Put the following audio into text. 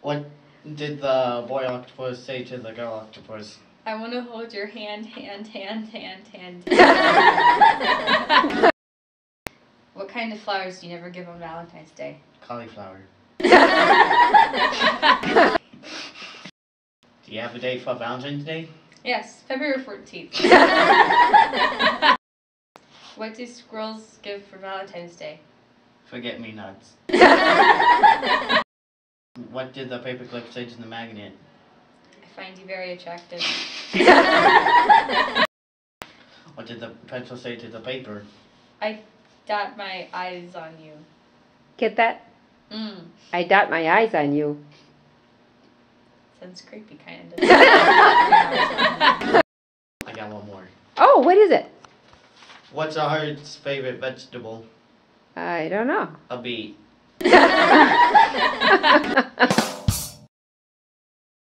What did the boy octopus say to the girl octopus? I want to hold your hand, hand, hand, hand, hand. what kind of flowers do you never give on Valentine's Day? Cauliflower. Do you have a date for Valentine's Day? Yes, February 14th. what do squirrels give for Valentine's Day? Forget me nuts. What did the paperclip say to the magnet? I find you very attractive. What did the pencil say to the paper? I dot my eyes on you. Get that? Mm. I dot my eyes on you. Sounds creepy, kind of. I got one more. Oh, what is it? What's a heart's favorite vegetable? I don't know. A bee. Ha ha ha ha!